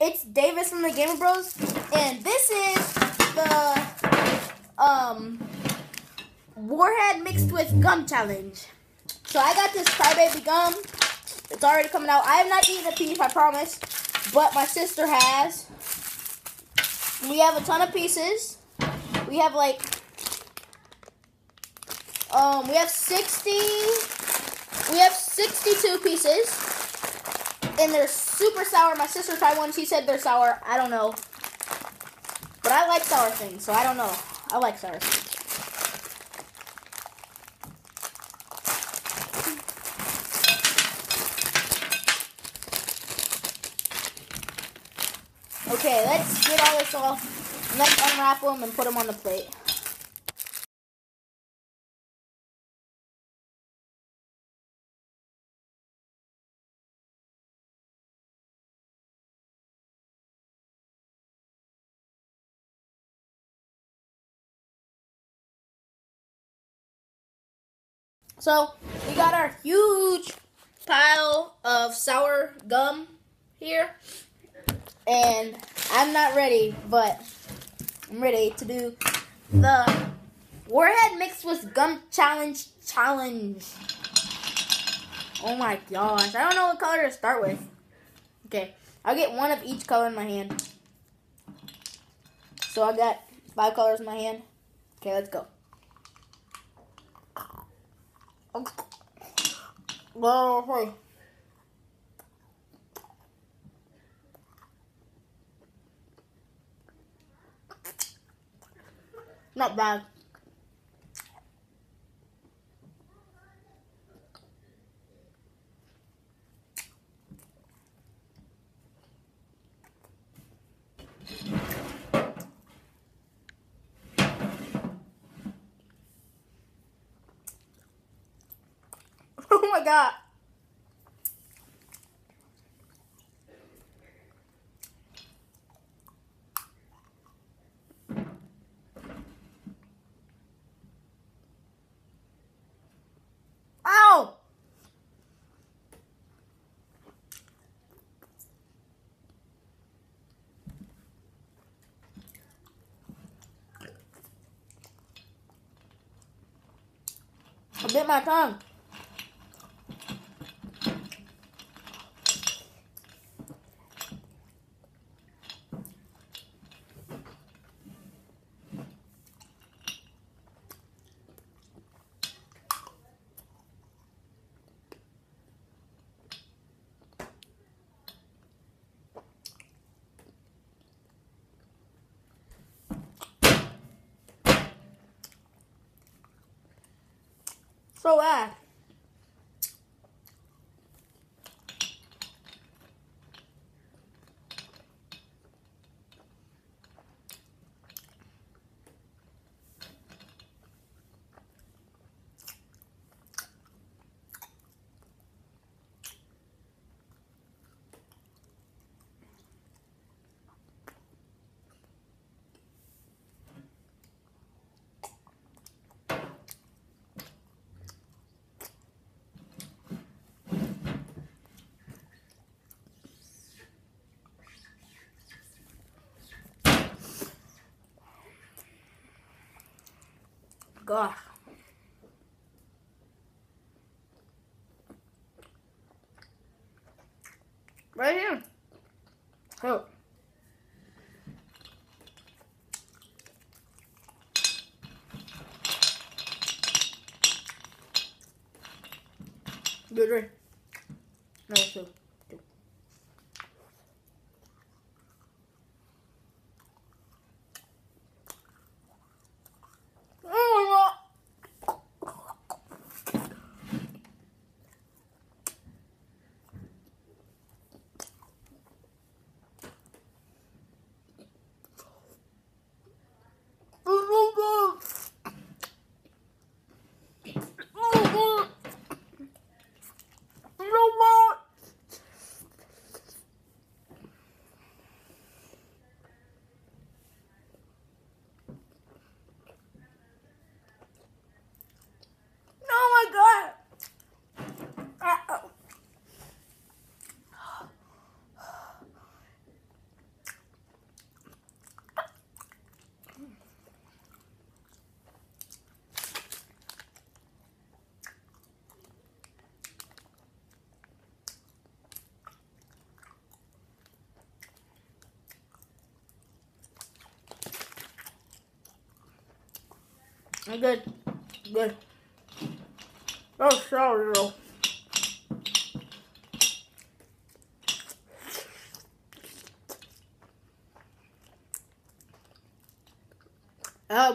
it's Davis from the Gamer Bros, and this is the um Warhead mixed with gum challenge. So I got this crybaby gum. It's already coming out. I have not eaten a piece, I promise, but my sister has. We have a ton of pieces. We have like um we have 60 we have 62 pieces. And they're super sour. My sister tried one. She said they're sour. I don't know. But I like sour things, so I don't know. I like sour things. Okay, let's get all this off. Let's unwrap them and put them on the plate. So we got our huge pile of sour gum here. And I'm not ready, but I'm ready to do the Warhead mixed with gum challenge challenge. Oh my gosh. I don't know what color to start with. Okay. I'll get one of each color in my hand. So I got five colors in my hand. Okay, let's go. Well, hey. Not bad. God. Ow! I bit my tongue. So bad. Gosh. Right here. Oh. Good, right? No, two. Good. Good. Oh, sorry, though.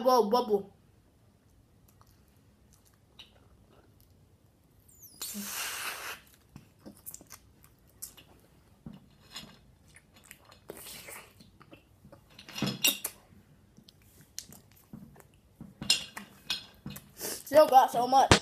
Whoa, bubble. Still got so much.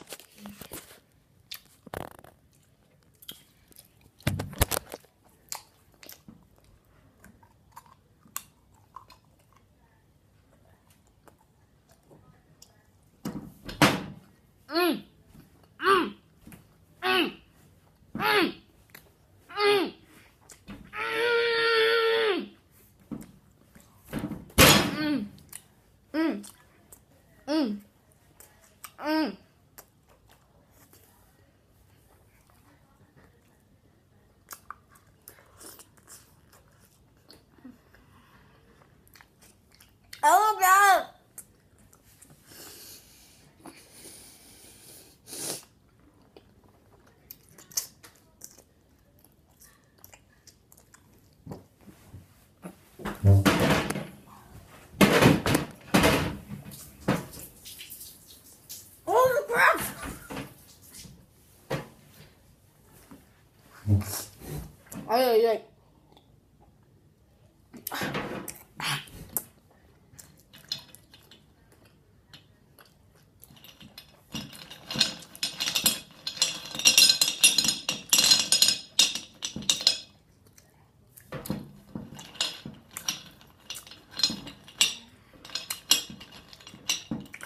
Trời ơi ơi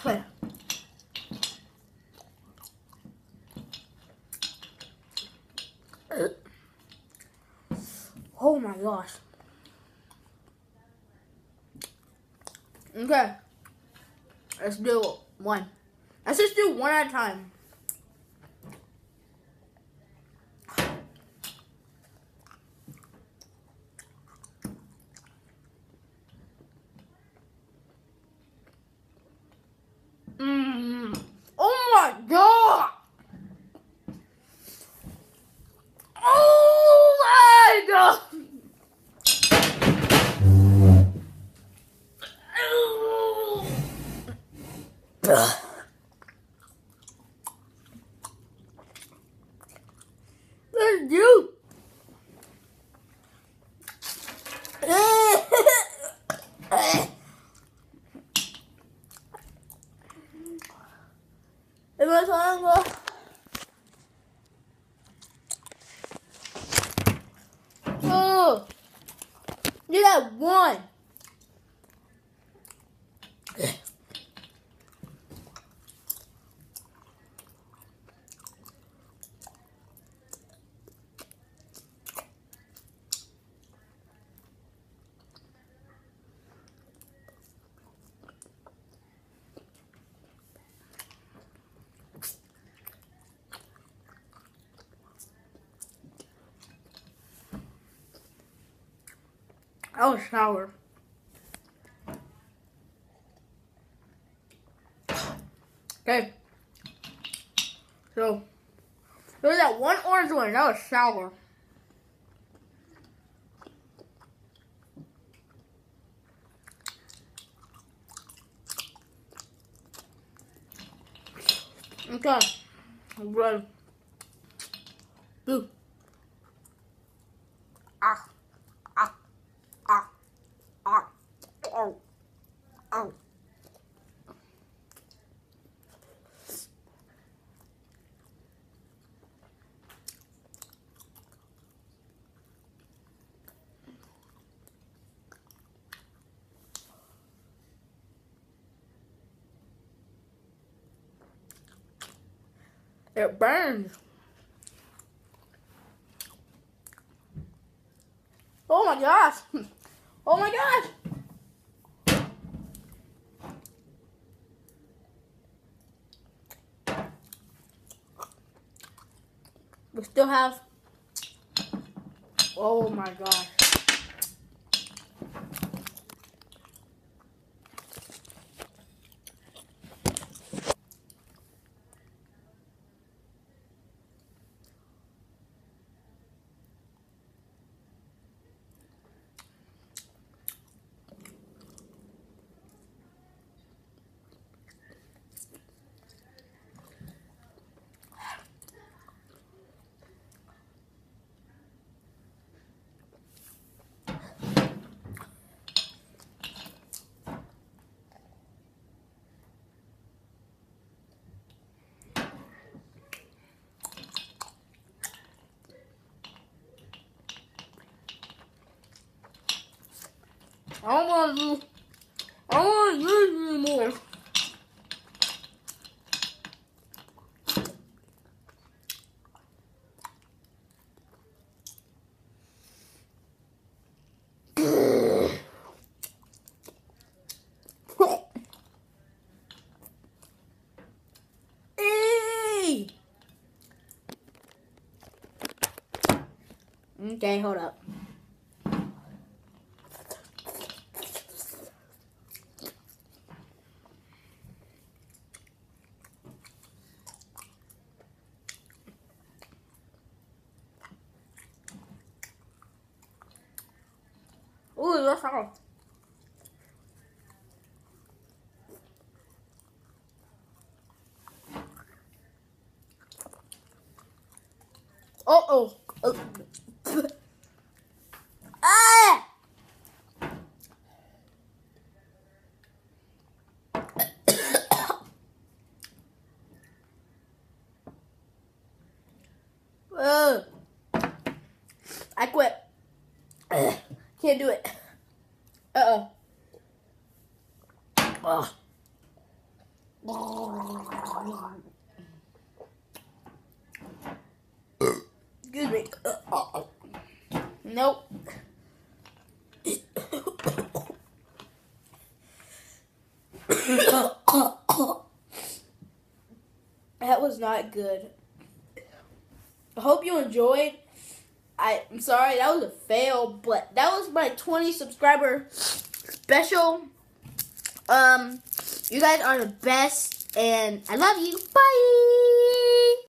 Thôi à? My gosh. Okay. Let's do one. Let's just do one at a time. Ugh. You. Immer sagen wir. Oh, you got one. I'll shower. Okay. So, there's that one orange one. That was sour. Okay. Red. Blue. Ah. Ah. Ah. Ah. Oh. Oh. It burns. Oh my gosh. Oh my gosh. We still have. Oh my gosh. I want do. I want it anymore. Okay, hold up. Ooh, that's hot. Uh-oh. Uh, ah! Uh, I quit. Can't do it. Uh oh. Excuse me. Nope. that was not good. I hope you enjoyed. I, I'm sorry, that was a fail, but that was my 20 subscriber special. Um, you guys are the best, and I love you. Bye.